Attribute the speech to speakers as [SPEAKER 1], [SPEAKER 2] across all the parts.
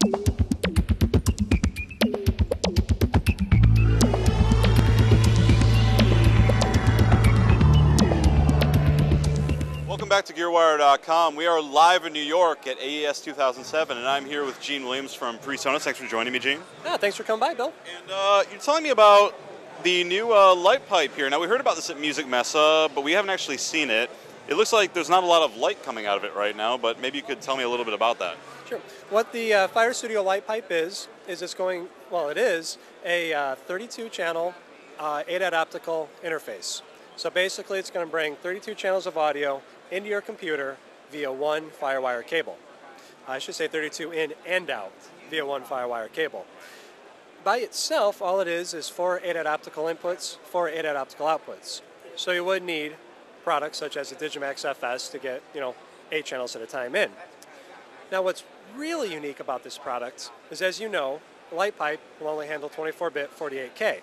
[SPEAKER 1] Welcome back to GearWire.com. We are live in New York at AES 2007, and I'm here with Gene Williams from PreSonus. Thanks for joining me, Gene.
[SPEAKER 2] Yeah, thanks for coming by, Bill.
[SPEAKER 1] And uh, you're telling me about the new uh, light pipe here. Now, we heard about this at MusikMesse, but we haven't actually seen it. It looks like there's not a lot of light coming out of it right now, but maybe you could tell me a little bit about that.
[SPEAKER 2] Sure. What the uh, FireStudio Lightpipe is, is it's going, well, it is a uh, 32 channel uh, ADAT optical interface. So basically, it's going to bring 32 channels of audio into your computer via one FireWire cable. I should say 32 in and out via one FireWire cable. By itself, all it is is four ADAT optical inputs, four ADAT optical outputs. So you would need products such as a Digimax FS to get, you know, eight channels at a time in. Now, what's really unique about this product is, as you know, LightPipe will only handle 24-bit 48K.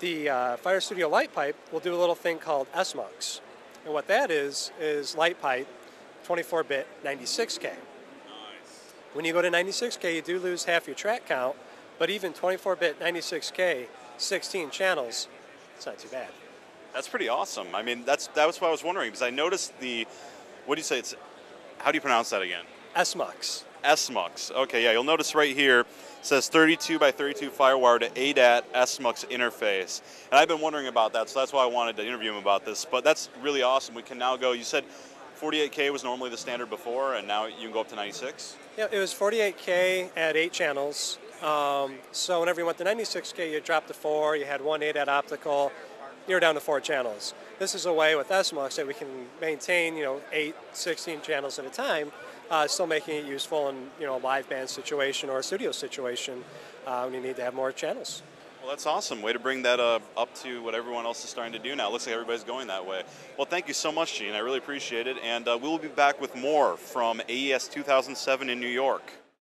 [SPEAKER 2] The uh, FireStudio Lightpipe will do a little thing called SMUX. And what that is, is LightPipe 24-bit 96K. When you go to 96K, you do lose half your track count, but even 24-bit 96K, 16 channels, it's not too bad.
[SPEAKER 1] That's pretty awesome. I mean, that's that was what I was wondering because I noticed the, what do you say? It's, how do you pronounce that again?
[SPEAKER 2] SMUX.
[SPEAKER 1] SMUX. Okay, yeah, you'll notice right here it says 32 by 32 FireWire to ADAT SMUX interface. And I've been wondering about that, so that's why I wanted to interview him about this. But that's really awesome. We can now go, you said 48K was normally the standard before, and now you can go up to 96?
[SPEAKER 2] Yeah, it was 48K at eight channels. Um, so whenever you went to 96K, you dropped to four, you had one ADAT optical, you're down to four channels. This is a way with SMUX that we can maintain, you know, eight, 16 channels at a time, uh, still making it useful in, you know, a live band situation or a studio situation uh, when you need to have more channels.
[SPEAKER 1] Well, that's awesome. Way to bring that uh, up to what everyone else is starting to do now. Looks like everybody's going that way. Well, thank you so much, Gene. I really appreciate it. And uh, we will be back with more from AES 2007 in New York.